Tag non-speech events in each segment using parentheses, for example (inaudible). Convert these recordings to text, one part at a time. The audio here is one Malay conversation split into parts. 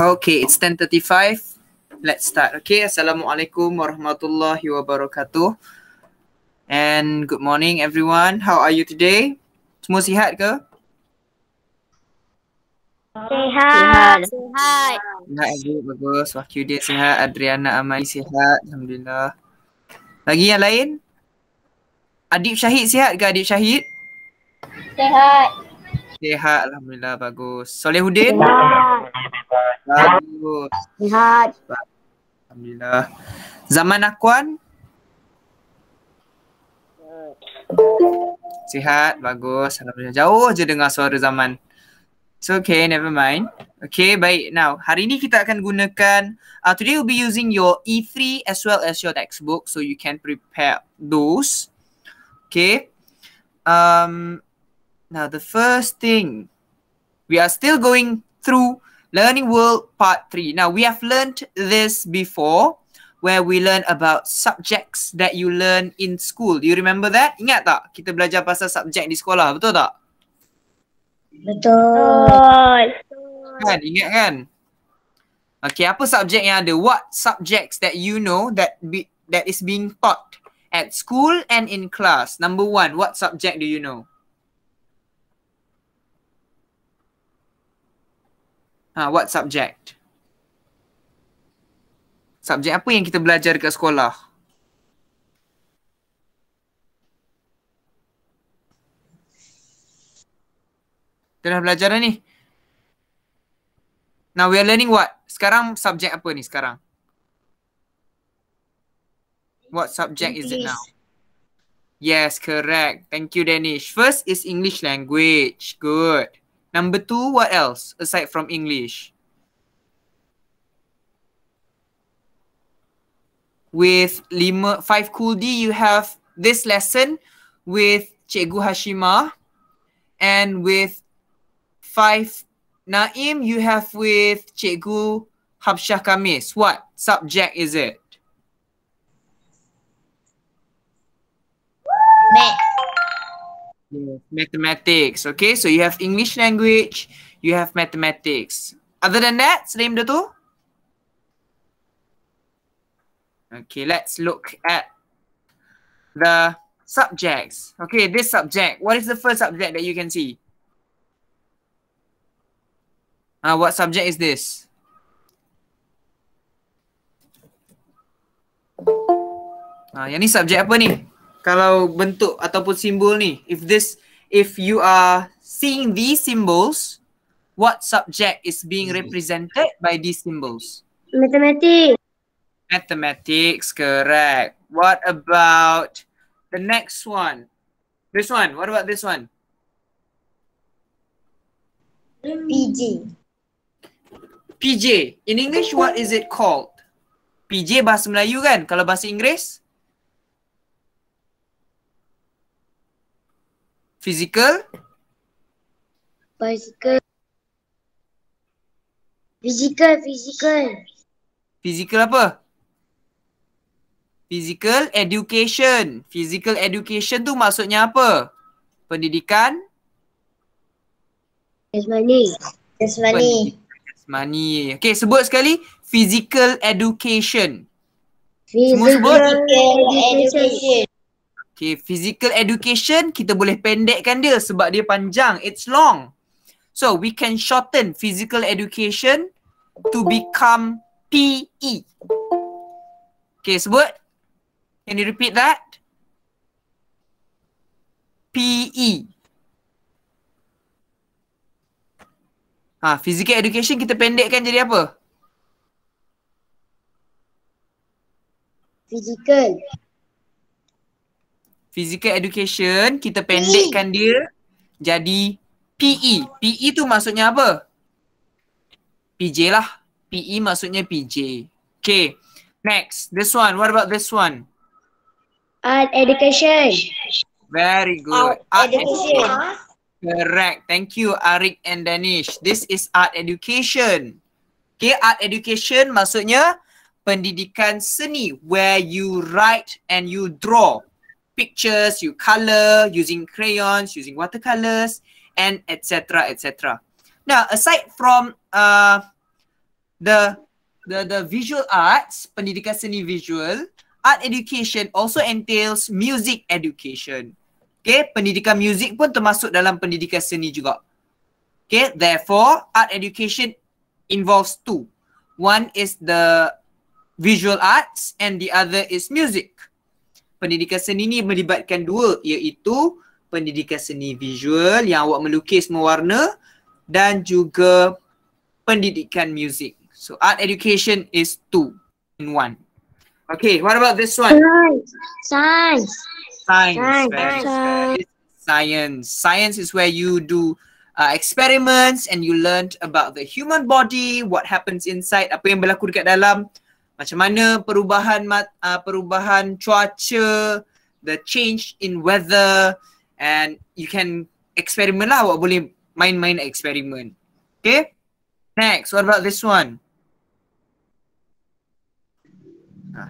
Okay, it's 10.35. Let's start. Okay, Assalamualaikum warahmatullahi wabarakatuh. And good morning everyone. How are you today? Semua sihat ke? Sihat. Sihat. Sihat, Ibu. Bagus. Wakil dia sihat. Adriana Amai sihat. Alhamdulillah. Lagi yang lain? Adib Syahid sihat ke Adib Syahid? Sihat. Sihat. Alhamdulillah. Bagus. Solehudin? Sihat. Bagus. Sihat. Alhamdulillah. Zaman Akuan? Sihat. Bagus. Alhamdulillah. Jauh je dengar suara zaman. It's okay, never mind. Okay, baik. Now, hari ni kita akan gunakan, uh, today we'll be using your E3 as well as your textbook so you can prepare those. Okay. Um, now, the first thing, we are still going through Learning World Part 3. Now, we have learned this before where we learn about subjects that you learn in school. Do you remember that? Ingat tak kita belajar pasal subjek di sekolah? Betul tak? Betul. Kan? Ingat kan? Okay, apa subjek yang ada? What subjects that you know that be, that is being taught at school and in class? Number one, what subject do you know? Ha, what subject? Subjek apa yang kita belajar dekat sekolah? Kita dah belajar dah ni. Now we are learning what? Sekarang subjek apa ni sekarang? What subject is it now? Yes, correct. Thank you, Danish. First is English language. Good. Number two, what else aside from English? With lima, five cool D, you have this lesson with Cikgu Hashima. And with five Naim, you have with Cikgu Habsyah Kamis. What subject is it? Math. Mathematics. Okay, so you have English language, you have mathematics. Other than that, selain dia tu? Okay, let's look at the subjects. Okay, this subject. What is the first subject that you can see? Uh, what subject is this? Ah, yang ni subjek apa ni? Kalau bentuk ataupun simbol ni, if this, if you are seeing these symbols, what subject is being represented by these symbols? Matematik. Mathematics, correct. What about the next one? This one, what about this one? PJ. PJ. In English, what is it called? PJ bahasa Melayu kan? Kalau bahasa Inggeris? Physical? Bicycle. Physical, physical. Physical apa? Physical education. Physical education tu maksudnya apa? Pendidikan? Jasmani. Jasmani. Jasmani. Okay, sebut sekali. Physical education. Semua sebut? Physical education. Okay, physical education kita boleh pendekkan dia sebab dia panjang. It's long. So we can shorten physical education to become PE. Okay, sebut. Can you repeat that? PE. Ha, physical education kita pendekkan jadi apa? Physical. Physical education kita pendekkan dia jadi PE. PE tu maksudnya apa? PJ lah. PE maksudnya PJ. Okay. Next. This one. What about this one? Art education. Very good. Art education. Correct. Thank you Arik and Danish. This is art education. Okay, art education maksudnya pendidikan seni where you write and you draw pictures, you color using crayons, using watercolors and etc etc. Now, aside from uh the the the visual arts, pendidikan seni visual, art education also entails music education. Okay, pendidikan muzik pun termasuk dalam pendidikan seni juga. Okay, therefore art education involves two. One is the visual arts and the other is music. Pendidikan seni ni melibatkan dua iaitu pendidikan seni visual yang awak melukis mewarna dan juga pendidikan muzik. So art education is two in one. Okay, what about this one? Science. Science. Science. Science. Science. Science is where you do uh, experiments and you learn about the human body, what happens inside, apa yang berlaku dekat dalam, macam mana perubahan mat, uh, perubahan cuaca, the change in weather and you can experiment lah awak boleh main-main eksperimen. Okay? Next, what about this one? Ah.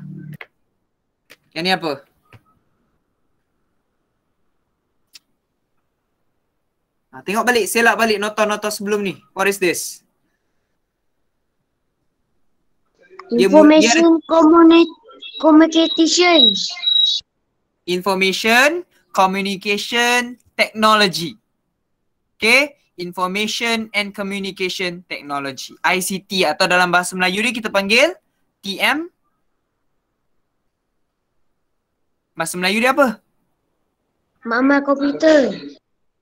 Yang ni apa? Ha, tengok balik, selak balik nota-nota sebelum ni. What is this? Mu- dia Information communi- communication. Information, communication, technology. Okay? Information and communication technology. ICT atau dalam bahasa Melayu ni kita panggil TM. Bahasa Melayu dia apa? Mama komputer.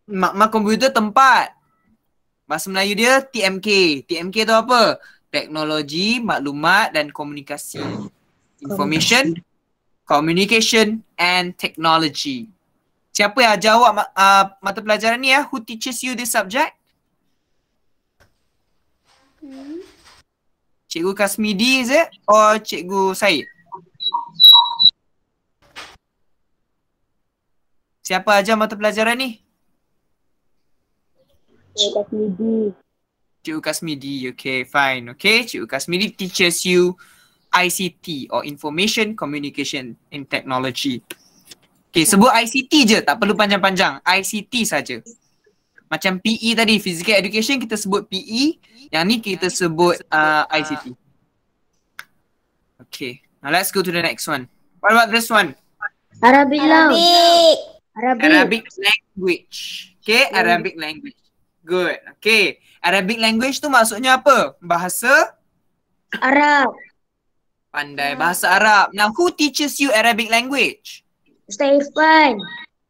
Makmal komputer tempat. Bahasa Melayu dia TMK. TMK tu apa? Teknologi, maklumat dan komunikasi. Information, communication and technology. Siapa yang ajar awak uh, mata pelajaran ni ya? Who teaches you this subject? Cikgu Kasmidi is it? Or Cikgu Syed? Siapa ajar mata pelajaran ni? Cikgu Kasmidi. Okay, fine. Okay, Cikgu Kasmidi teaches you ICT or Information Communication and Technology. Okay, sebut ICT je, tak perlu panjang-panjang. ICT saja. Macam PE tadi, Physical Education kita sebut PE. Yang ni kita sebut uh, ICT. Okay, now let's go to the next one. What about this one? Arabic. Arabic. Arabic. Arabic language. Okay, Arabic language. Good. Okay, Arabic language tu maksudnya apa? Bahasa Arab. pandai bahasa Arab. Now, who teaches you Arabic language? Ustaz Irfan.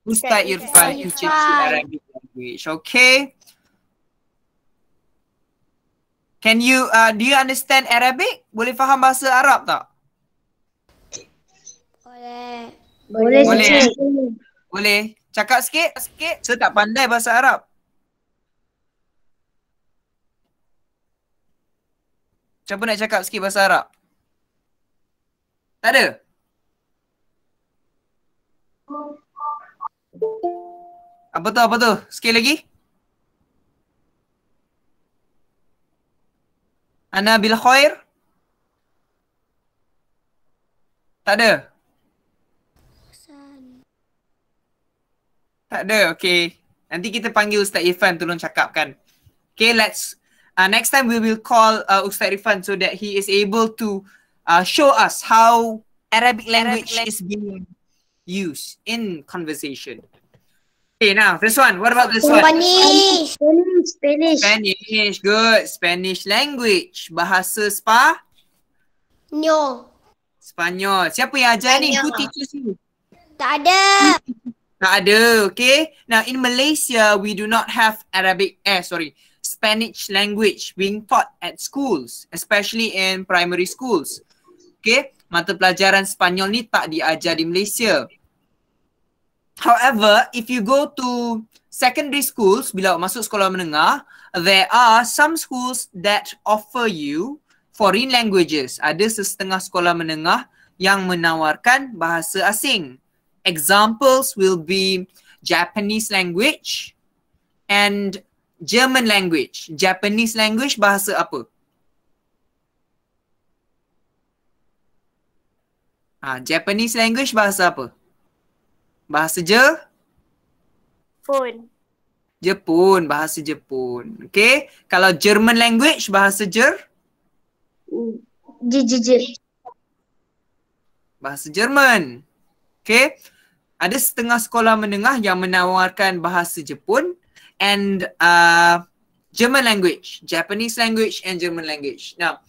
Ustaz Irfan teaches you Arabic language. Okay. Can you, uh, do you understand Arabic? Boleh faham bahasa Arab tak? Boleh. Boleh. Boleh. Boleh. Boleh. Cakap sikit, sikit. Saya tak pandai bahasa Arab. Siapa nak cakap sikit bahasa Arab? Tak ada? Apa tu, apa tu? Sikit lagi. Ana bil khair? Tak ada? Tak ada, okay. Nanti kita panggil Ustaz Irfan tolong cakapkan. Okay, let's, uh, next time we will call uh, Ustaz Irfan so that he is able to uh, show us how Arabic language is being used in conversation. Okay, now this one. What about this one? Spanish. Spanish. Spanish. Spanish, good. Spanish language. Bahasa Spa? Nyo. Spanyol. Siapa yang ajar ni? Who Spanyol. teaches you? Tak ada. Tak ada, okay? Now in Malaysia, we do not have Arabic, eh sorry, Spanish language being taught at schools, especially in primary schools. Okay? Mata pelajaran Spanyol ni tak diajar di Malaysia. However, if you go to secondary schools, bila masuk sekolah menengah, there are some schools that offer you foreign languages. Ada sesetengah sekolah menengah yang menawarkan bahasa asing. Examples will be Japanese language and German language. Japanese language bahasa apa? Ha, Japanese language bahasa apa? Bahasa Je? Phone. Jepun, bahasa Jepun. Okay. Kalau German language, bahasa Jer? J J J. Bahasa Jerman. Okay. Ada setengah sekolah menengah yang menawarkan bahasa Jepun and uh, German language, Japanese language and German language. Now,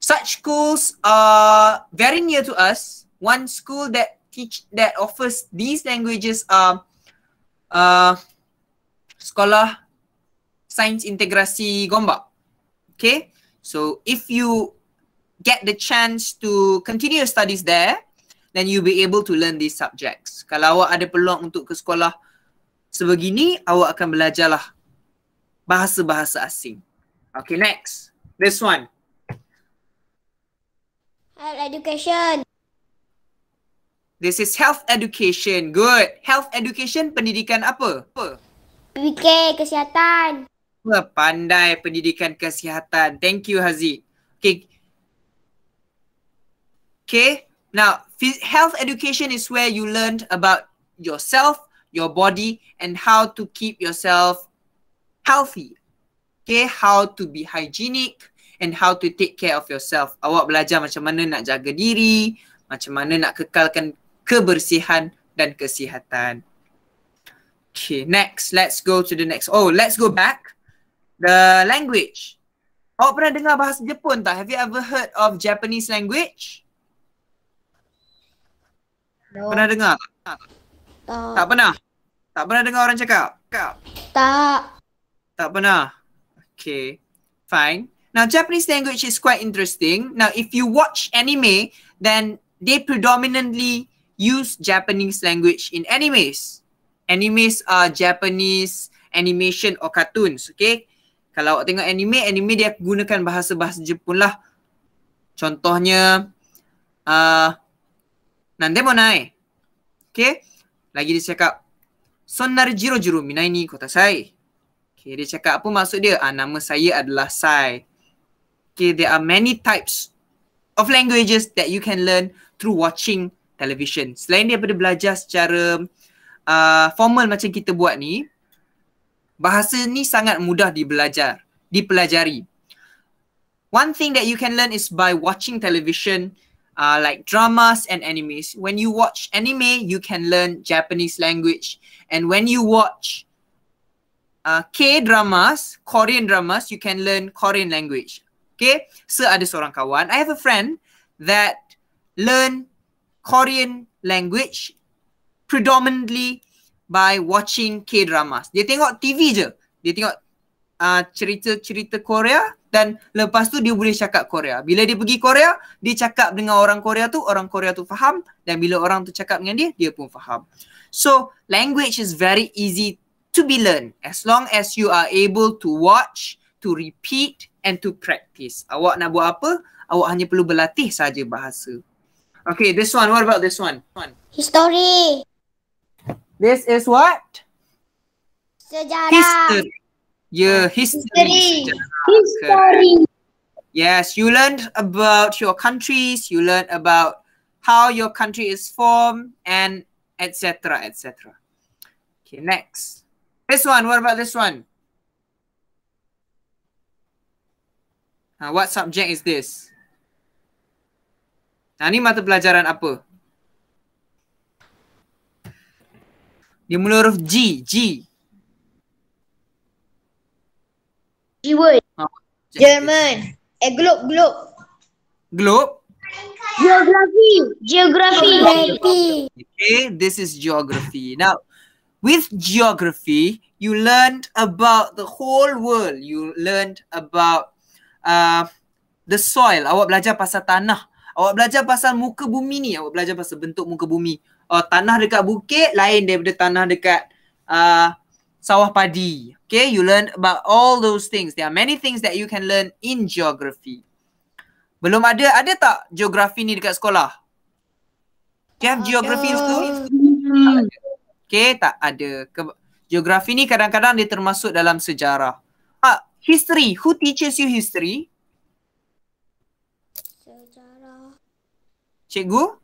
such schools are very near to us. One school that teach that offers these languages are uh, Sekolah Sains Integrasi Gombak. Okay, so if you get the chance to continue your studies there, then you'll be able to learn these subjects. Kalau awak ada peluang untuk ke sekolah sebegini, awak akan belajarlah bahasa-bahasa asing. Okay, next. This one. Health education. This is health education. Good. Health education pendidikan apa? Apa? PK kesihatan. Wah, pandai pendidikan kesihatan. Thank you Haziq. Okay. Okay. Now, health education is where you learned about yourself, your body, and how to keep yourself healthy. Okay, how to be hygienic and how to take care of yourself. Awak belajar macam mana nak jaga diri, macam mana nak kekalkan kebersihan dan kesihatan. Okay, next. Let's go to the next. Oh, let's go back. The language. Awak pernah dengar bahasa Jepun tak? Have you ever heard of Japanese language? No. Pernah dengar? Tak. Tak pernah? Tak pernah dengar orang cakap? Cakap. Tak. Tak pernah. Okay. Fine. Now Japanese language is quite interesting. Now if you watch anime, then they predominantly use Japanese language in animes. Animes are Japanese animation or cartoons, okay? Kalau awak tengok anime, anime dia gunakan bahasa-bahasa Jepun lah. Contohnya, uh, nandemonai. Okay? Lagi dia cakap, Sonnar jiro jiro minai ni kotasai. Okay, dia cakap apa maksud dia? Ah, nama saya adalah Sai. Okay, there are many types of languages that you can learn through watching television. Selain daripada belajar secara uh, formal macam kita buat ni, bahasa ni sangat mudah dibelajar, dipelajari. One thing that you can learn is by watching television uh, like dramas and animes. When you watch anime, you can learn Japanese language. And when you watch uh, K-dramas, Korean dramas, you can learn Korean language. Okay, so ada seorang kawan. I have a friend that learn Korean language predominantly by watching K-dramas. Dia tengok TV je. Dia tengok uh, cerita-cerita Korea dan lepas tu dia boleh cakap Korea. Bila dia pergi Korea, dia cakap dengan orang Korea tu, orang Korea tu faham dan bila orang tu cakap dengan dia, dia pun faham. So, language is very easy to be learned as long as you are able to watch, to repeat and to practice. Awak nak buat apa? Awak hanya perlu berlatih saja bahasa. Okay, this one. What about this one? one. History. This is what? Sejarah. History. Yeah, history. History. Sejarah. History. Yes, you learned about your countries, you learned about how your country is formed and etc. etc. Okay, next. This one, what about this one? Uh, what subject is this? Nah, ni mata pelajaran apa? Dia mula huruf G, G. G-word. German. Eh, globe, globe. Globe. Geography. Geography. Geography. Okay, this is geography. Now, with geography, you learned about the whole world. You learned about uh, the soil. Awak belajar pasal tanah. Awak belajar pasal muka bumi ni. Awak belajar pasal bentuk muka bumi. Oh, tanah dekat bukit lain daripada tanah dekat uh, sawah padi. Okay, you learn about all those things. There are many things that you can learn in geography. Belum ada, ada tak geografi ni dekat sekolah? Do you have geography in school? Hmm. Okay, tak ada. Ke- geografi ni kadang-kadang dia termasuk dalam sejarah. Ah, history. Who teaches you history? Sejarah. Cikgu?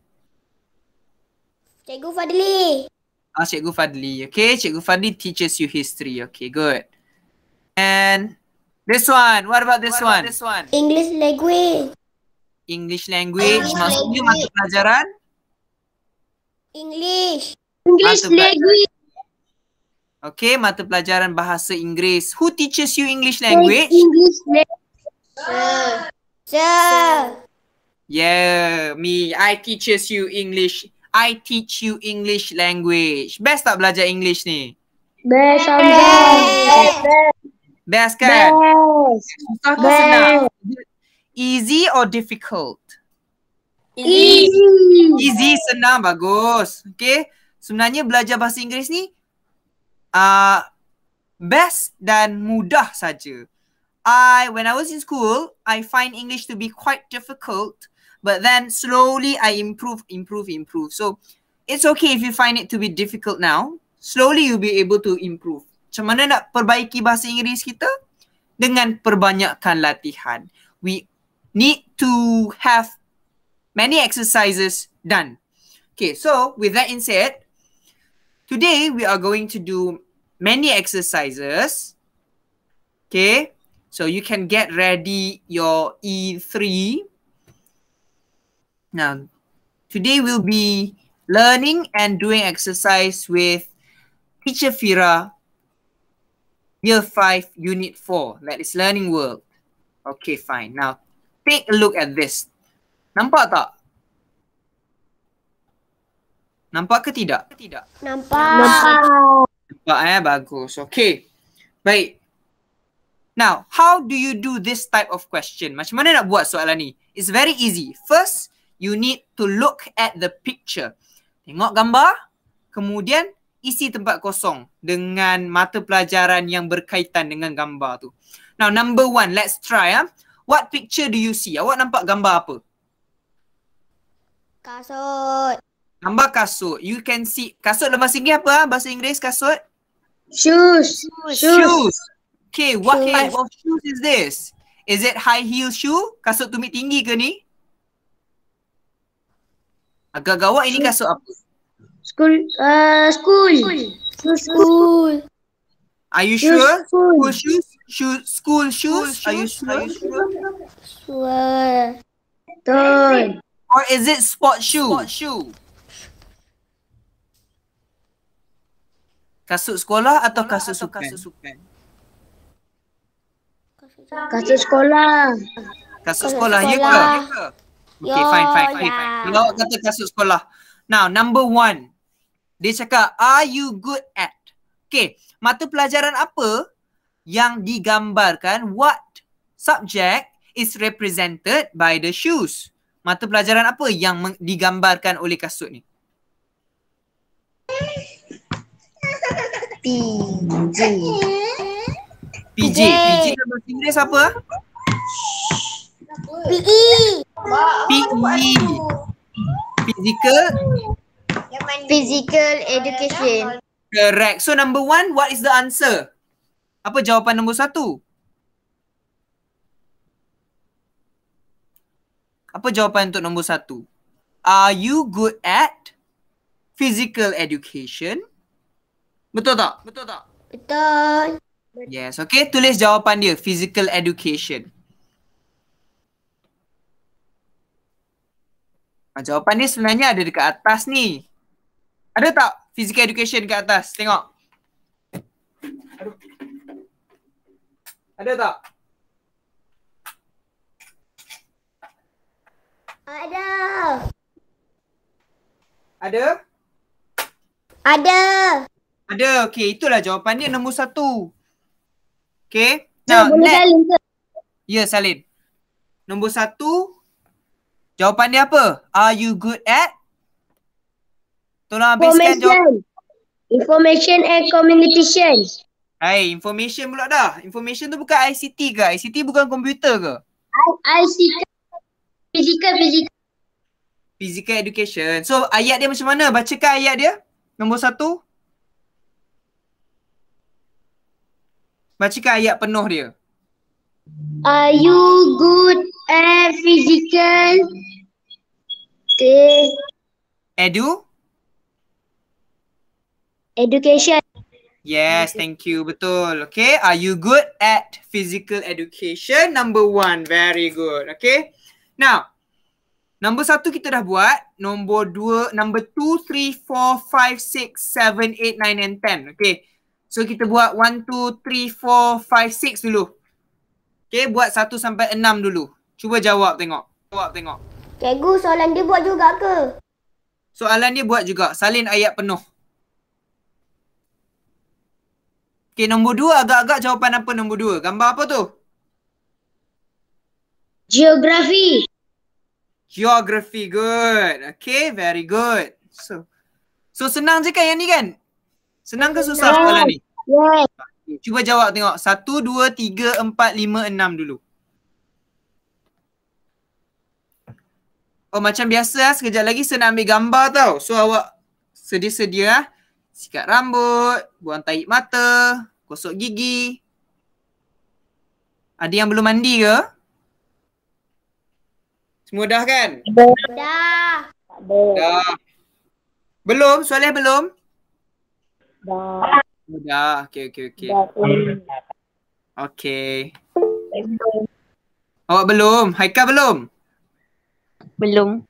Cikgu Fadli. Ah, Cikgu Fadli. Okay, Cikgu Fadli teaches you history. Okay, good. And This one. What about this one? This one. English language. English language. English Maksudnya language. mata pelajaran. English. English Mata language. Okay, mata pelajaran bahasa Inggeris. Who teaches you English language? English language. Sir. Sir. Yeah, me. I teaches you English. I teach you English language. Best tak belajar English ni? Best Hamzah. Best kan? Best. Susah ke senang? Easy or difficult? Easy. Easy, senang, bagus. Okay. Sebenarnya belajar bahasa Inggeris ni uh, best dan mudah saja. I when I was in school, I find English to be quite difficult, but then slowly I improve, improve, improve. So it's okay if you find it to be difficult now. Slowly you'll be able to improve. Macam mana nak perbaiki bahasa Inggeris kita? Dengan perbanyakkan latihan. We need to have many exercises done. Okay, so with that in said, today we are going to do many exercises. Okay, so you can get ready your E3. Now, today we'll be learning and doing exercise with Teacher Fira, Year 5, Unit 4. That is Learning World. Okay, fine. Now, take a look at this. Nampak tak? Nampak ke tidak? Tidak. Nampak. Nampak. Nampak eh, bagus. Okay. Baik. Now, how do you do this type of question? Macam mana nak buat soalan ni? It's very easy. First, you need to look at the picture. Tengok gambar, kemudian isi tempat kosong dengan mata pelajaran yang berkaitan dengan gambar tu. Now, number one, let's try. Ah. What picture do you see? Awak nampak gambar apa? Kasut. Gambar kasut. You can see. Kasut dalam bahasa Inggeris apa? ah? Bahasa Inggeris kasut? Shoes. Shoes. Shoes. Okay, what Shoes. type of shoes is this? Is it high heel shoe? Kasut tumit tinggi ke ni? Agak gawat ini kasut apa? School. Uh, school. Shoes. School. Are you Shoes. sure? School School. shoes? Shoe, school shoes? Are you sure? Are you sure? Sure. Betul. Or is it sport shoe? Sport shoe. Kasut sekolah atau kasut sukan? Kasut sekolah. Kasut Kasut sekolah, ya ke? sekolah. Ya ke? Okay, Yo, fine, fine, fine. ya. fine. Kalau awak kata kasut sekolah. Now, number one. Dia cakap, are you good at? Okay, mata pelajaran apa yang digambarkan what subject is represented by the shoes? Mata pelajaran apa yang digambarkan oleh kasut ni? PJ. PJ. PJ. PJ dalam bahasa Inggeris apa? PE. PE. Physical. Physical education. Correct. So number one, what is the answer? Apa jawapan nombor satu? Apa jawapan untuk nombor satu? Are you good at physical education? Betul tak? Betul tak? Betul. Yes, okay. Tulis jawapan dia, physical education. Ah, jawapan dia sebenarnya ada dekat atas ni. Ada tak physical education dekat atas? Tengok. Aduh. Ada tak? Ada. Ada? Ada. Ada. Okay, itulah jawapan dia nombor satu. Okay. Nah, Now, boleh next. salin ke? Ya, Salin. Nombor satu, jawapan dia apa? Are you good at? Tolong habiskan jawapan. Information. Information and communication. Hai, information pula dah. Information tu bukan ICT ke? ICT bukan komputer ke? ICT. Physical, physical. Physical education. So, ayat dia macam mana? Bacakan ayat dia. Nombor satu. Bacakan ayat penuh dia. Are you good at physical? The Edu. education. Yes, thank you. Betul. Okay. Are you good at physical education? Number one. Very good. Okay. Now, number satu kita dah buat. Nombor dua, number two, three, four, five, six, seven, eight, nine, and ten. Okay. So kita buat one, two, three, four, five, six dulu. Okay, buat satu sampai enam dulu. Cuba jawab tengok. Jawab tengok. Cikgu soalan dia buat juga ke? Soalan dia buat juga. Salin ayat penuh. Okay, nombor dua agak-agak jawapan apa nombor dua? Gambar apa tu? Geografi. Geography, good. Okay, very good. So, so senang je kan yang ni kan? Senang ke susah Senang. soalan ni? Yes. Cuba jawab tengok. Satu, dua, tiga, empat, lima, enam dulu. Oh macam biasa lah. Sekejap lagi saya nak ambil gambar tau. So awak sedia-sedia lah. Sikat rambut, buang tahi mata, gosok gigi. Ada yang belum mandi ke? Semua dah kan? Dah. Dah. Belum? Soleh belum? Dah. Oh, dah. Okay, okay, okay. Dah. Okay. Awak belum? Haikal belum? Belum.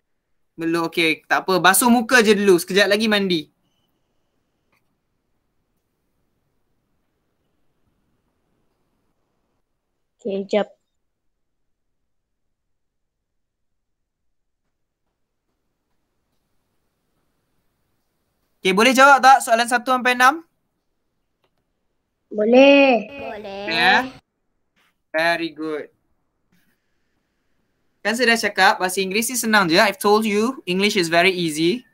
Belum. Okay. Tak apa. Basuh muka je dulu. Sekejap lagi mandi. Okay, jap. Okay. Boleh jawab tak soalan 1 sampai 6? Boleh. Boleh. Ya. Very good. Kan saya dah cakap bahasa Inggeris ni senang je. I've told you English is very easy.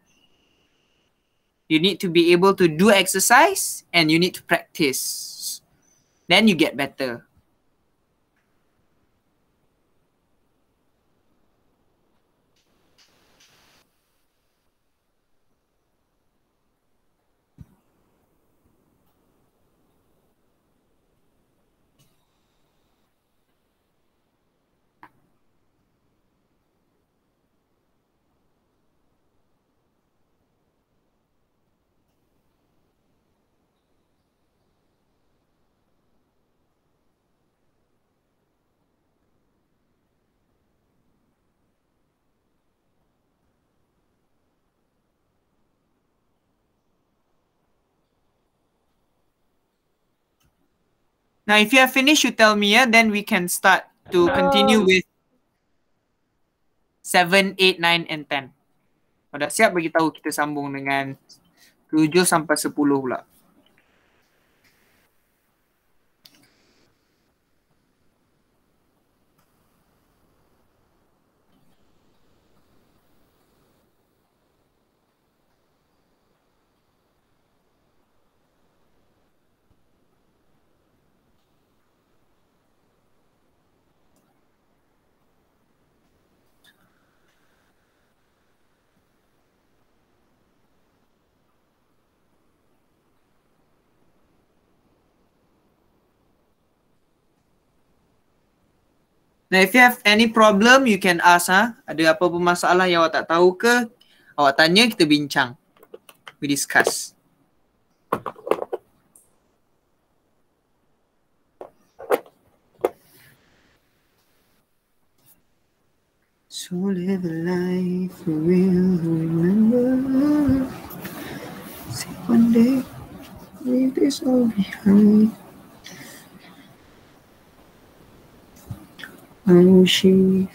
You need to be able to do exercise and you need to practice. Then you get better. Now if you have finished you tell me ya then we can start to continue with 7, 8, 9 and 10. Kalau dah siap bagi tahu kita sambung dengan 7 sampai 10 pula. Now if you have any problem you can ask ha. Ada apa pun masalah yang awak tak tahu ke, awak tanya kita bincang. We discuss. So live a life we will remember. Say one day, leave this all behind. Oh, she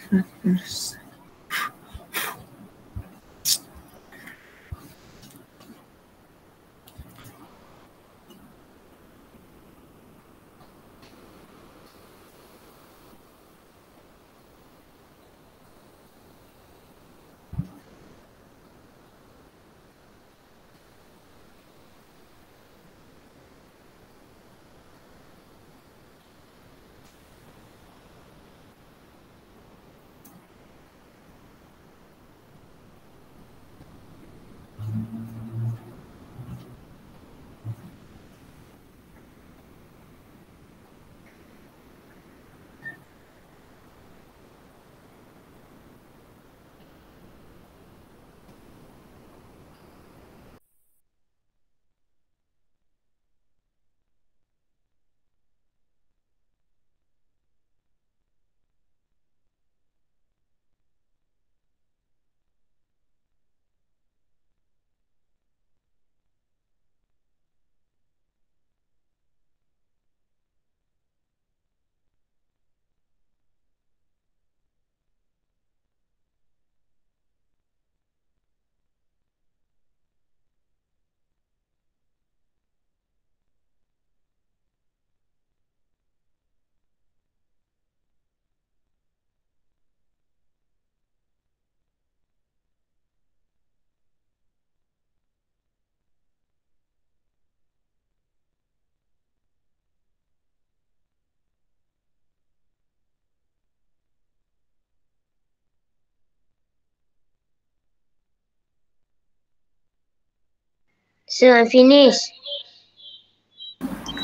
us. Sir, I finish.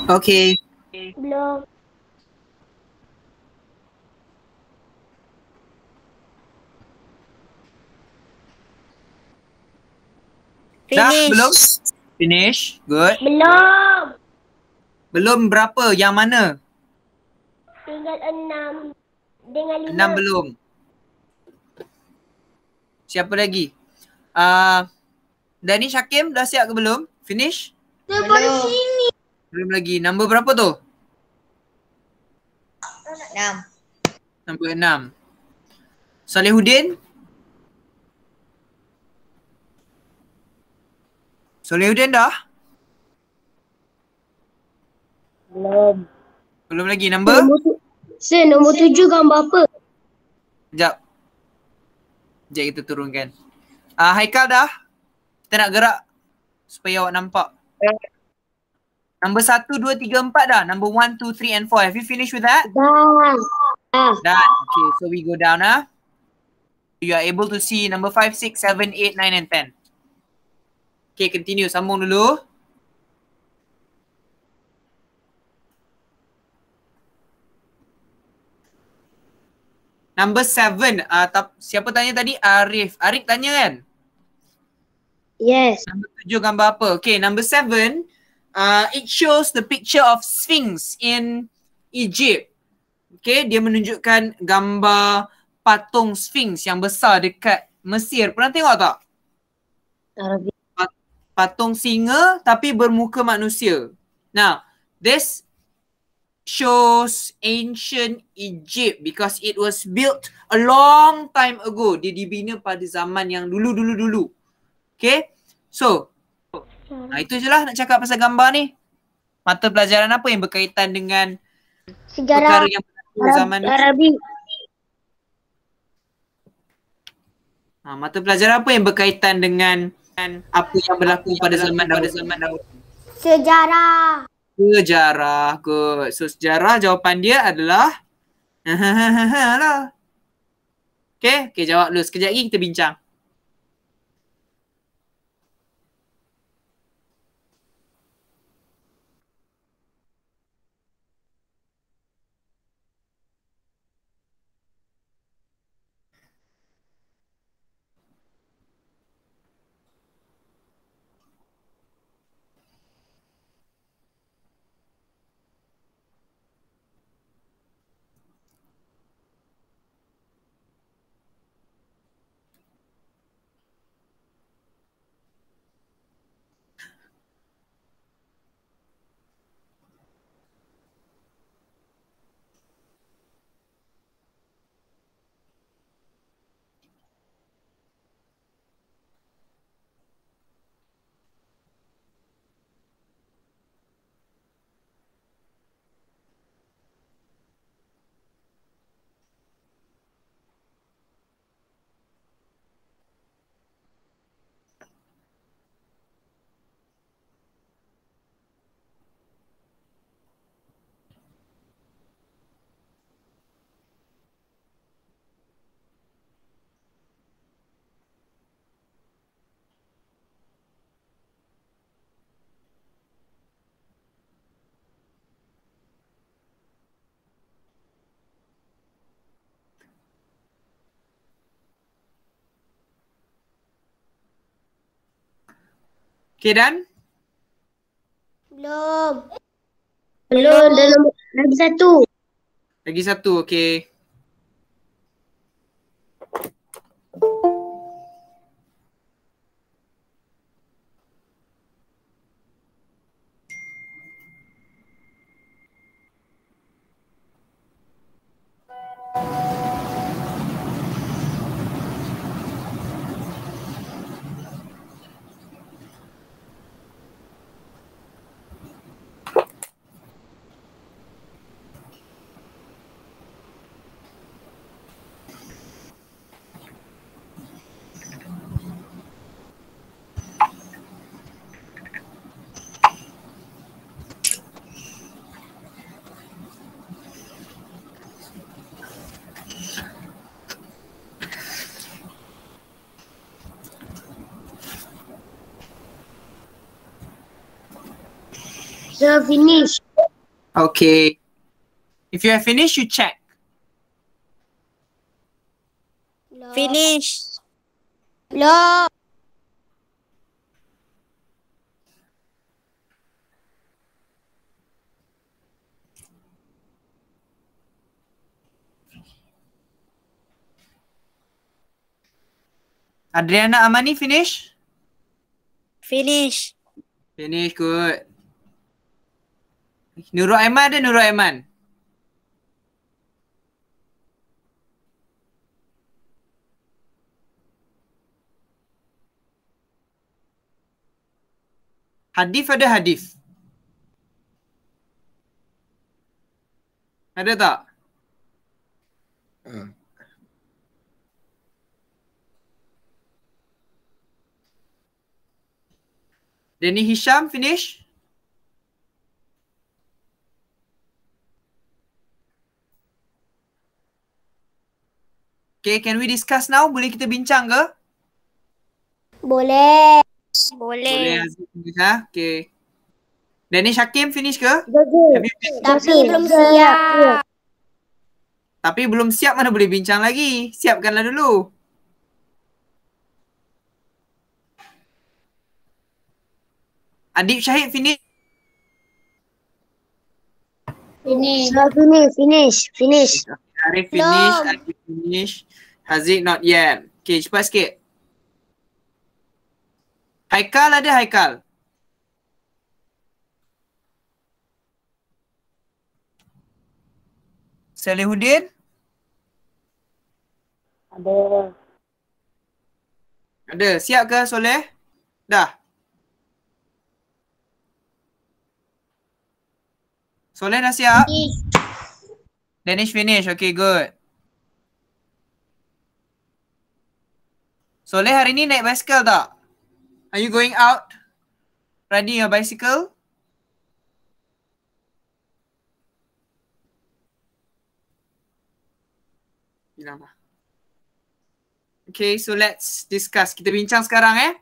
Okay. Belum. Dah Finish. belum? Finish. Good. Belum. Belum berapa? Yang mana? Tinggal enam. Dengan lima. Enam belum. Siapa lagi? Ah, uh, Danish Hakim dah siap ke belum? Finish? Belum. Belum lagi. Nombor berapa tu? Enam. Nombor enam. Solehudin? Solehudin dah? Belum. Belum lagi. Nombor? Nombor tu. Sir, nombor tujuh gambar apa? Sekejap. Sekejap kita turunkan. Uh, Haikal dah? Kita nak gerak supaya awak nampak. Number satu, dua, tiga, empat dah. Number one, two, three and four. Have you finished with that? Ah. Done. Okay, so we go down ah. You are able to see number five, six, seven, eight, nine and ten. Okay, continue. Sambung dulu. Number seven. Uh, tap, siapa tanya tadi? Arif. Arif tanya kan? Yes. Number tujuh gambar apa? Okay, number seven. Uh, it shows the picture of Sphinx in Egypt. Okay, dia menunjukkan gambar patung Sphinx yang besar dekat Mesir. Pernah tengok tak? Patung singa tapi bermuka manusia. Now, this shows ancient Egypt because it was built a long time ago. Dia dibina pada zaman yang dulu-dulu-dulu. Okay, so Nah itu je lah nak cakap pasal gambar ni. Mata pelajaran apa yang berkaitan dengan perkara Sejarah. yang berlaku zaman ni? Arabic. Ha, mata pelajaran apa yang berkaitan dengan dengan apa yang berlaku pada zaman pada zaman dahulu? Sejarah. Sejarah. Good. So sejarah jawapan dia adalah (laughs) lah. Okay, okay jawab dulu. Sekejap lagi kita bincang. Dan? Belum. Belum. Dah nombor. Lagi satu. Lagi satu, okay. Sir, finish. Okay. If you have finished, you check. Finish. Lo. Adriana Amani finish? Finish. Finish, good. Nurul Aiman ada Nurul Aiman? Hadif ada hadif? Ada tak? Denny Hisham finish? Okay, can we discuss now? Boleh kita bincang ke? Boleh. Boleh Aziz finish ha? Okay. Danish Hakim finish ke? Finished? Tapi belum siap. Tapi belum siap mana boleh bincang lagi. Siapkanlah dulu. Adib Syahid finish? Finish. Finish. Finish. Finish. Arif finish, Belum. Adib finish. Haziq not yet. Okay, cepat sikit. Haikal ada Haikal? Salihuddin? Ada. Ada. Siap ke Soleh? Dah. Soleh dah siap? Danish finish. Okay, good. Soleh hari ni naik basikal tak? Are you going out? Riding your bicycle? Bilang lah. Okay, so let's discuss. Kita bincang sekarang eh.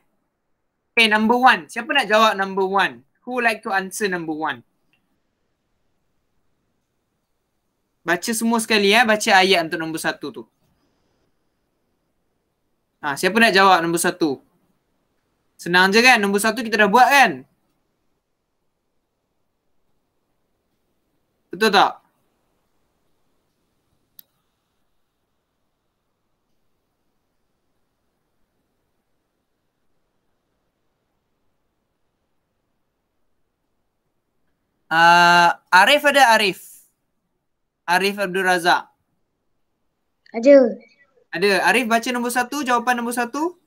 Okay, number one. Siapa nak jawab number one? Who like to answer number one? Baca semua sekali eh. Baca ayat untuk nombor satu tu. Ha, siapa nak jawab nombor satu? Senang je kan? Nombor satu kita dah buat kan? Betul tak? Uh, Arif ada Arif. Arif Abdul Razak. Ada. Ada. Arif baca nombor satu, jawapan nombor satu.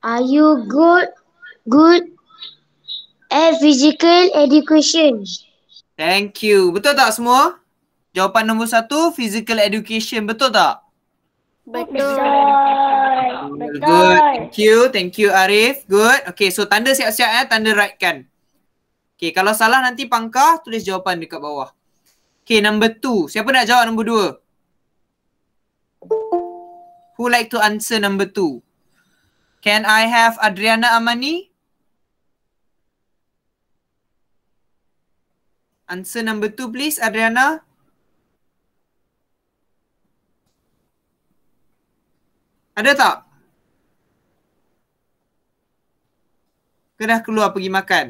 Are you good? Good at physical education? Thank you. Betul tak semua? Jawapan nombor satu, physical education. Betul tak? Betul. Good. Thank you. Thank you Arif. Good. Okay, so tanda siap-siap eh. Tanda right kan. Okay, kalau salah nanti pangkah, tulis jawapan dekat bawah. Okay, number two. Siapa nak jawab nombor dua? Who like to answer number two? Can I have Adriana Amani? Answer number two please, Adriana. Ada tak? Ke dah keluar pergi makan?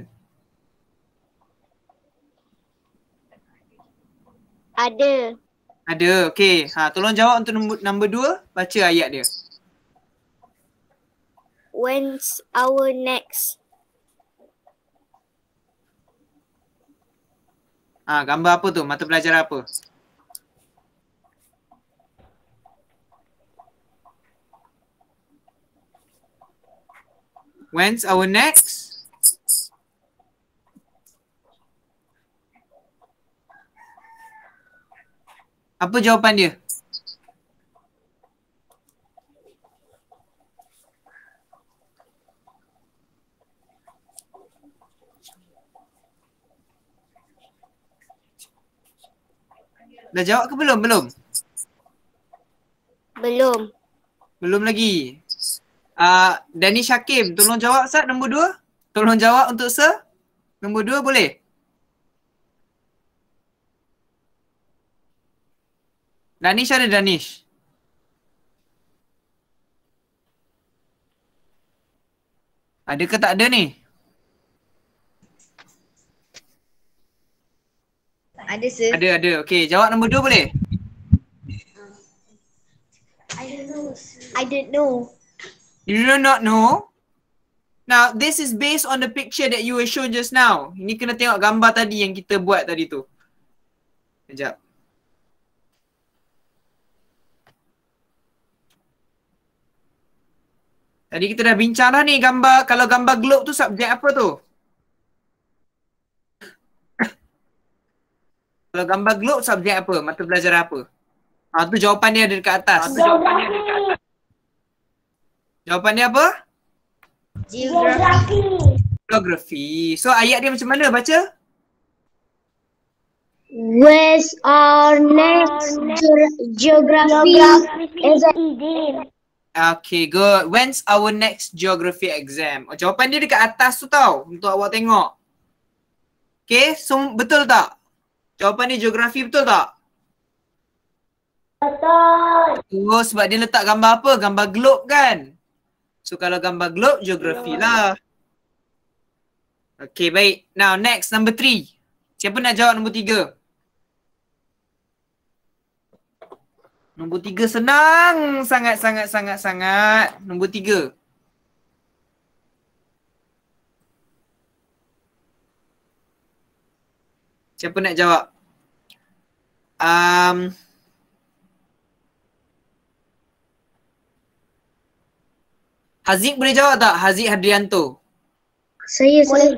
Ada. Ada. Okey. Ha, tolong jawab untuk nombor, nombor dua. Baca ayat dia. When's our next? Ha, gambar apa tu? Mata pelajaran apa? When's our next? Apa jawapan dia? Dah jawab ke belum? Belum? Belum. Belum lagi. Uh, Danish Hakim, tolong jawab Sat nombor dua. Tolong jawab untuk Sir. Nombor dua boleh? Danish ada Danish. Ada ke tak ada ni? Ada sir. Ada ada. Okey, jawab nombor dua boleh? I don't know. I don't know. You do not know? Now, this is based on the picture that you were shown just now. Ini kena tengok gambar tadi yang kita buat tadi tu. Sekejap. Tadi kita dah bincang dah ni gambar, kalau gambar globe tu subjek apa tu? Kalau gambar globe subjek apa? Mata belajar apa? Ah tu jawapan dia ada dekat atas. Jawapan dia apa? Geografi. Geography. So ayat dia macam mana baca? Where's our next ge- geography? Is it Okay, good. When's our next geography exam? Oh, jawapan dia dekat atas tu tau untuk awak tengok. Okay, so betul tak? Jawapan dia geografi betul tak? Betul. Oh, sebab dia letak gambar apa? Gambar globe kan? So kalau gambar globe, geografi lah. Okay, baik. Now next, number three. Siapa nak jawab nombor tiga? Nombor tiga senang sangat sangat sangat sangat. Nombor tiga. Siapa nak jawab? Um, Haziq boleh jawab tak? Haziq Hadrianto. Saya, saya.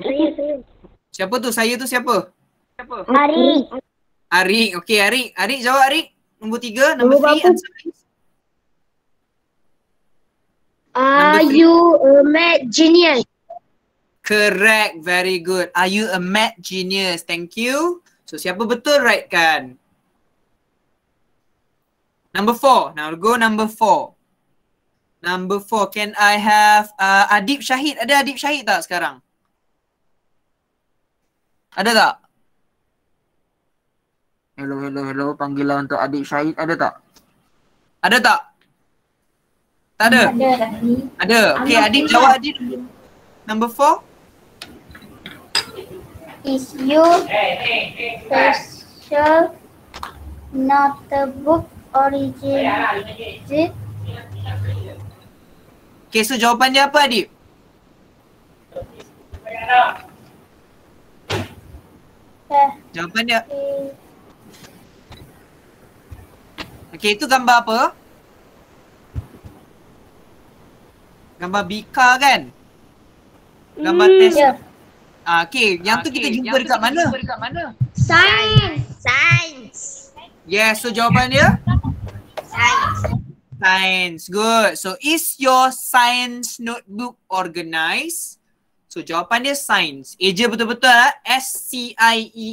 Siapa tu? Saya tu siapa? Siapa? Hari. Arik. Okay Arik. Arik jawab Arik. Nombor tiga. Nombor three. Answer please. Are you a math genius? Correct. Very good. Are you a math genius? Thank you. So siapa betul right kan? Number four. Now go number four. Number four. Can I have uh, Adib Syahid? Ada Adib Syahid tak sekarang? Ada tak? Hello, hello, hello. Panggilan untuk Adib Syahid ada tak? Ada tak? Tak ada? Ada. Okay, Adib jawab Adib. Number four. Is you special notebook origin? Okay, so jawapan dia apa Adib? Eh, Jawapan dia. Okay, itu gambar apa? Gambar bika kan? Gambar test. ya. Ah, okay, yang tu kita jumpa dekat mana? Science. Science. Yes, so jawapan dia? Science. Science. Good. So is your science notebook organized? So jawapan dia science. Eja betul-betul lah. S-C-I-E-N-C-E.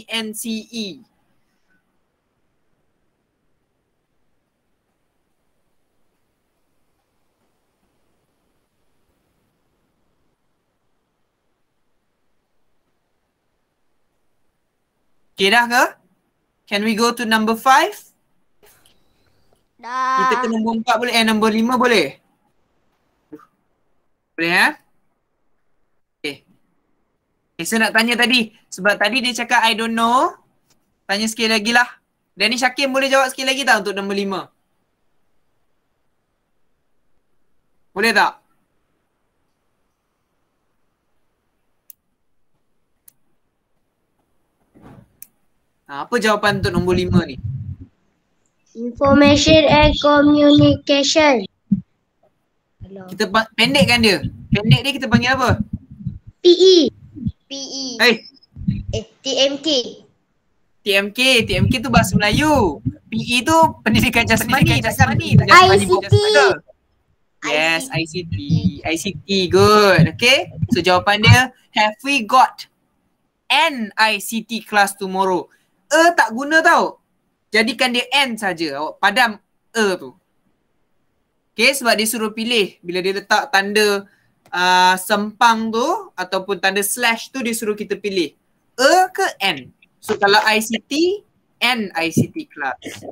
Okay dah ke? Can we go to number five? Dah. Kita ke nombor empat boleh? Eh nombor lima boleh? Boleh eh? Okay. Okay so nak tanya tadi. Sebab tadi dia cakap I don't know. Tanya sekali lagi lah. Danny Syakim boleh jawab sekali lagi tak untuk nombor lima? Boleh tak? Ha, apa jawapan untuk nombor lima ni? Information and communication. Kita pa- pendekkan dia. Pendek dia kita panggil apa? PE. PE. Hey, Eh, TMK. TMK. TMK tu bahasa Melayu. PE tu pendidikan jasmani. Jasmani. ICT. Yes, ICT. ICT. Good. Okay. So jawapan dia, have we got an ICT class tomorrow? E tak guna tau. Jadikan dia N saja. Awak padam E tu. Okay, sebab dia suruh pilih. Bila dia letak tanda uh, sempang tu ataupun tanda slash tu dia suruh kita pilih. E ke N? So kalau ICT, N ICT class.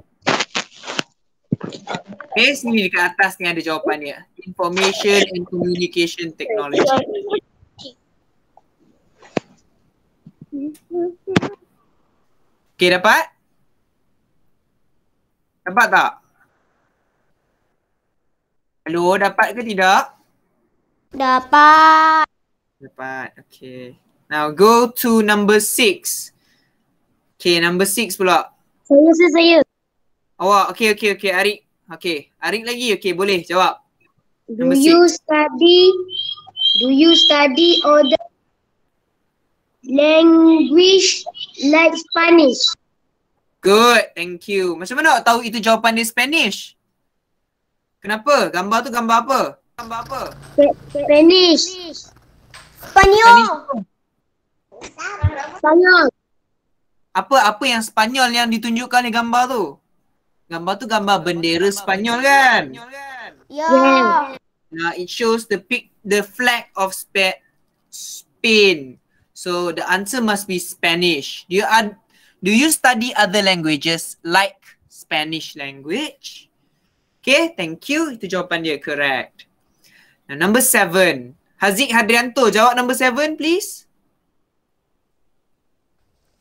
Okay, sini dekat atas ni ada jawapan dia. Information and Communication Technology. (laughs) Okay, dapat? Dapat tak? Hello, dapat ke tidak? Dapat. Dapat, okay. Now go to number six. Okay, number six pula. Saya, saya, saya. Awak, okay, okay, okay. Arik. Okay, Arik lagi. Okay, boleh jawab. Do Number you study, do you study other language like Spanish? Good, thank you. Macam mana awak tahu itu jawapan dia Spanish? Kenapa? Gambar tu gambar apa? Gambar apa? Sp- Spanish. Spanyol. Spanyol. Apa apa yang Spanyol yang ditunjukkan di gambar tu? Gambar tu gambar bendera Spanyol kan? Ya. Yeah. Now it shows the pic the flag of Spa- Spain. So the answer must be Spanish. Do you ad- do you study other languages like Spanish language? Okay, thank you. Itu jawapan dia correct. Now number seven. Haziq Hadrianto, jawab number seven please.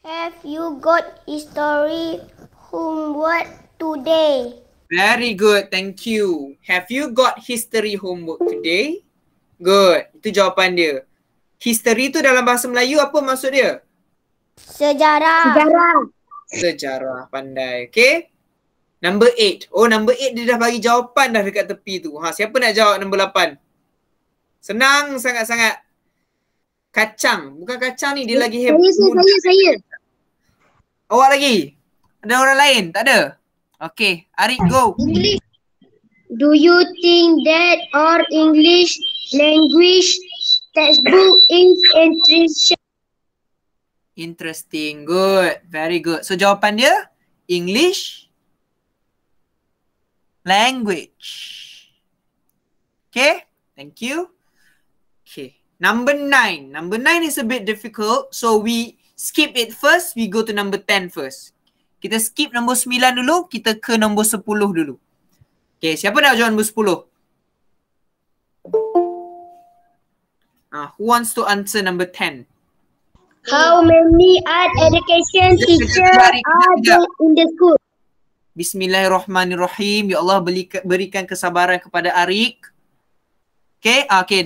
Have you got history homework today? Very good, thank you. Have you got history homework today? Good, itu jawapan dia. History tu dalam bahasa Melayu apa maksud dia? Sejarah. Sejarah. Sejarah, pandai. Okay? Number eight. Oh, number eight dia dah bagi jawapan dah dekat tepi tu. Ha, siapa nak jawab number lapan? Senang sangat-sangat. Kacang. Bukan kacang ni, dia lagi Saya, hebat. saya, saya, saya. Awak lagi? Ada orang lain? Tak ada? Okay, Arik go. English. Do you think that our English language textbook is interesting? Interesting. Good. Very good. So jawapan dia English language. Okay. Thank you. Okay. Number nine. Number nine is a bit difficult. So we skip it first. We go to number 10 first. Kita skip nombor 9 dulu. Kita ke nombor 10 dulu. Okay. Siapa nak jawab nombor 10? Ah, who wants to answer number 10? How many art education teachers Arik. are there in the school? Bismillahirrahmanirrahim. Ya Allah berikan, kesabaran kepada Arik. Okay, ah, okay.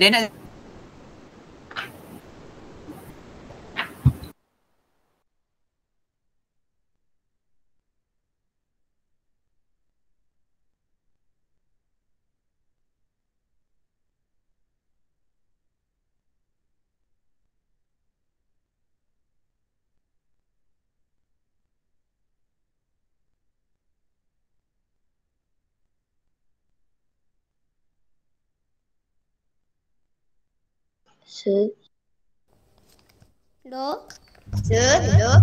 Dia nak Sir. Lo.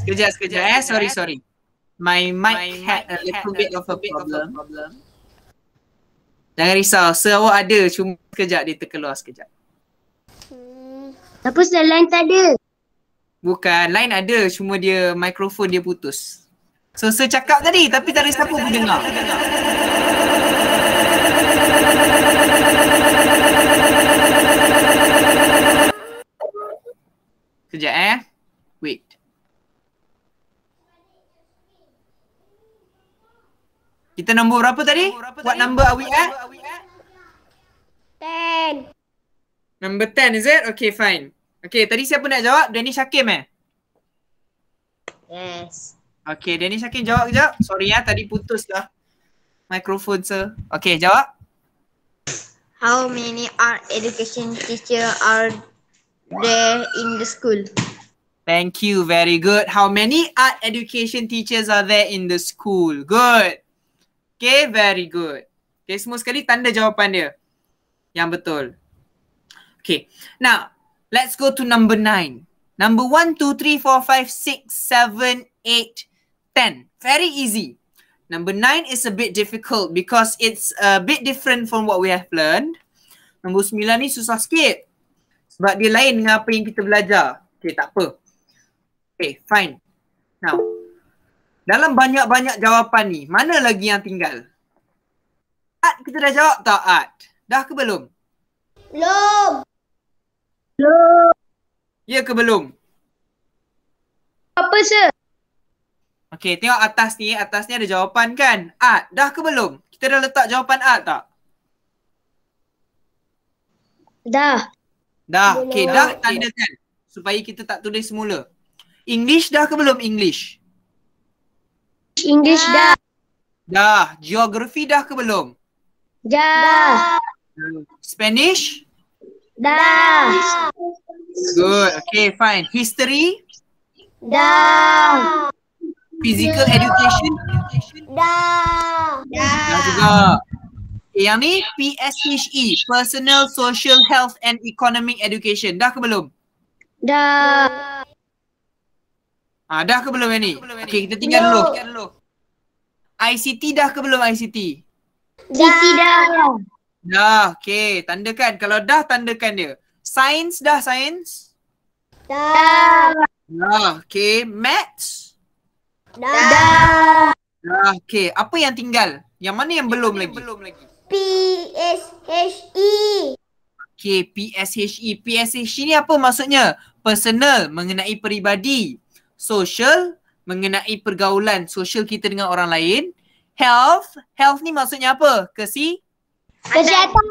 Sekejap, sekejap eh. Sorry, sorry. My mic had a little bit of a problem. Jangan risau. Sir awak ada. Cuma sekejap dia terkeluar sekejap. Hmm. Apa selain tak ada? Bukan. Line ada. Cuma dia mikrofon dia putus. So, Sir cakap tadi tapi tak ada siapa pun dengar. Sekejap eh. Wait. Kita nombor berapa tadi? What number are we at? Ten. Number 10 is it? Okay fine. Okay tadi siapa nak jawab? Danny Syakim eh? Yes. Okay Danny Syakim jawab kejap. Sorry ya tadi putus dah. Mikrofon sir. Okay jawab. How many art education teacher are there in the school? Thank you. Very good. How many art education teachers are there in the school? Good. Okay, very good. Okay, semua sekali tanda jawapan dia. Yang betul. Okay, now let's go to number nine. Number one, two, three, four, five, six, seven, eight, ten. Very easy. Number nine is a bit difficult because it's a bit different from what we have learned. Nombor sembilan ni susah sikit. Sebab dia lain dengan apa yang kita belajar. Okay, tak apa. Okay, fine. Now, Dalam banyak-banyak jawapan ni, mana lagi yang tinggal? Art kita dah jawab tak Art? Dah ke belum? Belum. Ya ke belum? Apa sir? Okey, tengok atas ni, atas ni ada jawapan kan? Art, dah ke belum? Kita dah letak jawapan Art tak? Dah. Dah, Belum. okey, dah tandakan supaya kita tak tulis semula. English dah ke belum English? English dah. Dah. Geography dah ke belum? Dah. Spanish? Dah. Good. Okay, fine. History? Dah. Physical education? Dah. Dah juga. Okay, yang ni PSHE, Personal Social Health and Economic Education. Dah ke belum? Dah. Ah, dah ke belum yang ni? Okay, kita tinggal dulu. ICT dah ke belum ICT? Siti dah. Dah, okay. Tandakan. Kalau dah, tandakan dia. Science dah, science? Dah. Dah, okay. Maths? Dah. Dah, okay. Apa yang tinggal? Yang mana yang belum lagi? Belum lagi. P S H E. Okay, PSHE. PSHE ni apa maksudnya? Personal, mengenai peribadi. Social, mengenai pergaulan sosial kita dengan orang lain. Health, health ni maksudnya apa? Kesi? Kesihatan.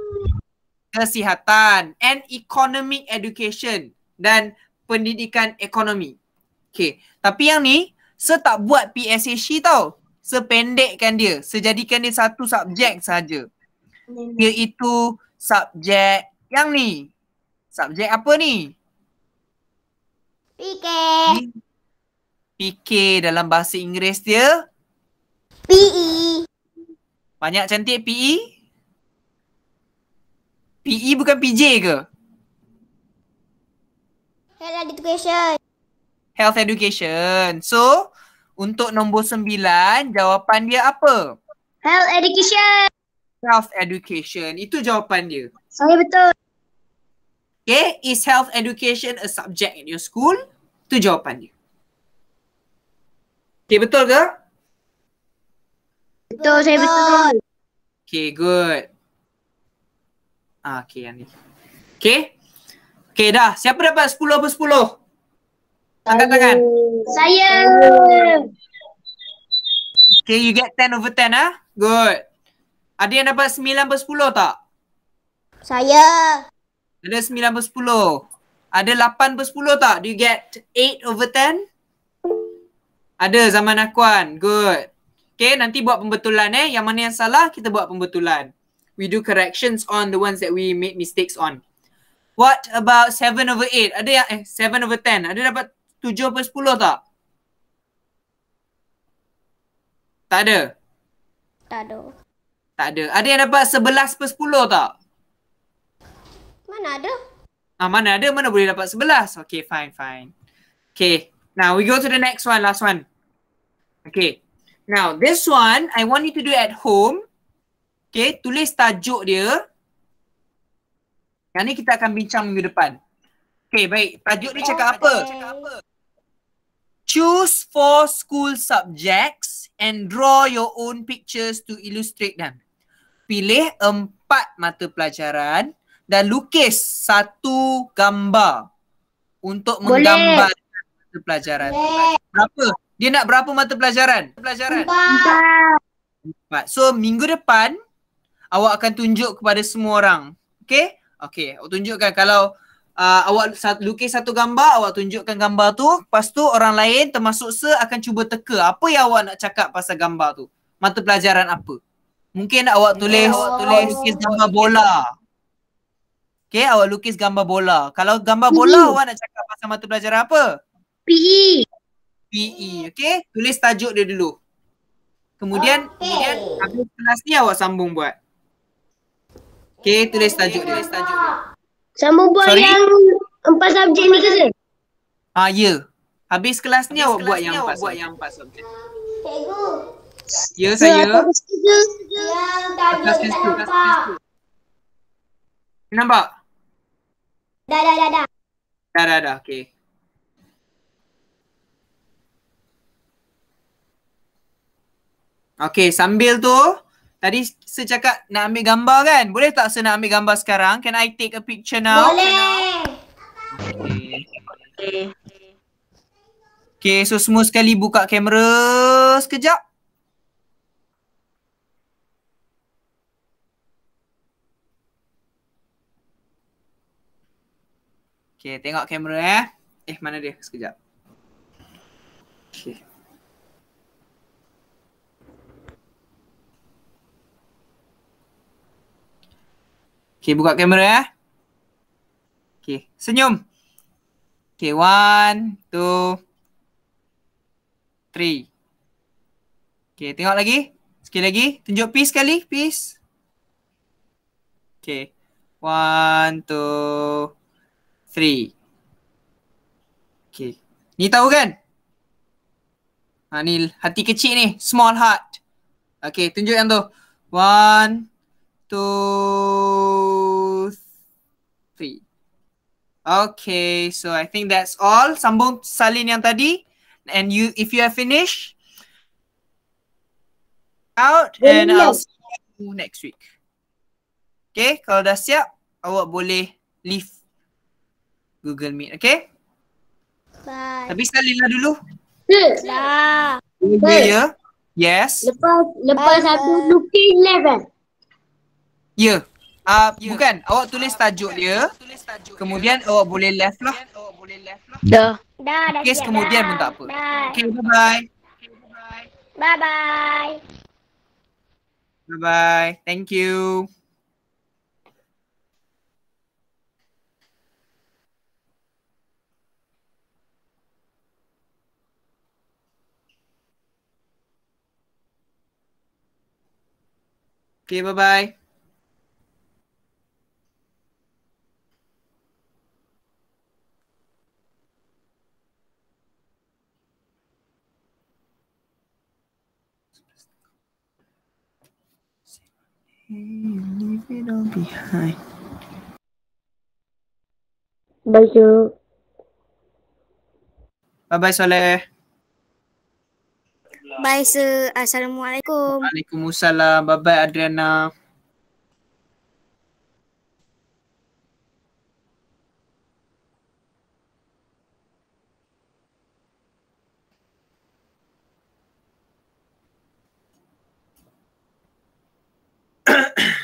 Kesihatan. And economic education. Dan pendidikan ekonomi. Okay, tapi yang ni, saya tak buat PSHE tau. Sependekkan dia. Sejadikan dia satu subjek saja. Iaitu subjek yang ni. Subjek apa ni? PK. PK dalam bahasa Inggeris dia PE. banyak cantik PE. PE bukan PJ ke? Health education. Health education. So, untuk nombor sembilan, jawapan dia apa? Health education. Health education. Itu jawapan dia. Saya betul. Okay, is health education a subject in your school? Itu jawapan dia. Okay, betul ke? Betul, saya betul. Okay, good. Ah, okay, yang ni. Okay. Okay, dah. Siapa dapat 10 over 10? Angkat tangan. Saya. Okay, you get 10 over 10 ah. Good. Ada yang dapat 9 per 10 tak? Saya. Ada 9 per 10. Ada 8 per 10 tak? Do you get 8 over 10? Ada zaman akuan. Good. Okay, nanti buat pembetulan eh. Yang mana yang salah, kita buat pembetulan. We do corrections on the ones that we made mistakes on. What about 7 over 8? Ada yang, eh, 7 over 10. Ada dapat 7 per 10 tak? Tak ada? Tak ada. Tak ada. Ada yang dapat 11 per 10 tak? Mana ada? Ah, mana ada, mana boleh dapat 11. Okay, fine, fine. Okay, now we go to the next one, last one. Okay, now this one, I want you to do at home. Okay, tulis tajuk dia. Yang ni kita akan bincang minggu depan. Okay, baik. Tajuk dia cakap apa? Choose four school subjects and draw your own pictures to illustrate them. Pilih empat mata pelajaran dan lukis satu gambar untuk Boleh. menggambar mata pelajaran. Berapa? Dia nak berapa mata pelajaran? Pelajaran. Empat. Empat. So minggu depan awak akan tunjuk kepada semua orang. Okay? Okay. Awak tunjukkan kalau uh, awak lukis satu gambar, awak tunjukkan gambar tu. Lepas tu orang lain termasuk se akan cuba teka apa yang awak nak cakap pasal gambar tu. Mata pelajaran apa. Mungkin awak tulis, awak tulis lukis gambar bola. Okay, awak lukis gambar bola. Kalau gambar bola, Hmm. awak nak cakap pasal mata pelajaran apa? PE. PE. Okay, tulis tajuk dia dulu. Kemudian, Okey. kemudian habis kelas ni awak sambung buat. Okay, tulis tajuk dia. Tulis tajuk dia. Sambung buat Sorry? yang empat subjek ni ke sir? Ah, ya. Habis kelas ni awak buat ni yang awak empat buat yang empat subjek. Cikgu. Ya, Sir, saya. Yang Atas tajuk tak Facebook, atas nampak. Facebook. Nampak? Dah, dah, dah, dah. Dah, dah, dah. Okay. Okay, sambil tu, tadi saya cakap nak ambil gambar kan? Boleh tak saya nak ambil gambar sekarang? Can I take a picture now? Boleh. Okay. Okay. Okay, so semua sekali buka kamera sekejap. Okay, tengok kamera eh. Eh, mana dia? Sekejap. Okay. Okay, buka kamera eh. Okay, senyum. Okay, one, two, three. Okay, tengok lagi. Sekali lagi. Tunjuk peace sekali. Peace. Okay. One, two, three. Okay. Ni tahu kan? Ha, ni hati kecil ni. Small heart. Okay, tunjuk yang tu. One, two, three. Okay, so I think that's all. Sambung salin yang tadi. And you, if you have finished, out and I'll see you next week. Okay, kalau dah siap, awak boleh leave Google Meet, okay? Bye. Tapi salinlah dulu. Dah. Ya, ya. Yes. Lepas lepas Bye, satu bye. lukis level. Ya. Uh, bukan, awak tulis tajuk dia. Kemudian awak boleh left lah. Dah. Dah, dah Kes siap kemudian dah. pun tak apa. Dah. Okay, bye-bye. Bye-bye. Bye-bye. Thank you. Okay, bye-bye. Leave it all behind. Baju. Bye-bye, Soleh. Bye sir. Assalamualaikum. Waalaikumsalam. Bye bye Adriana. Ahem. (coughs)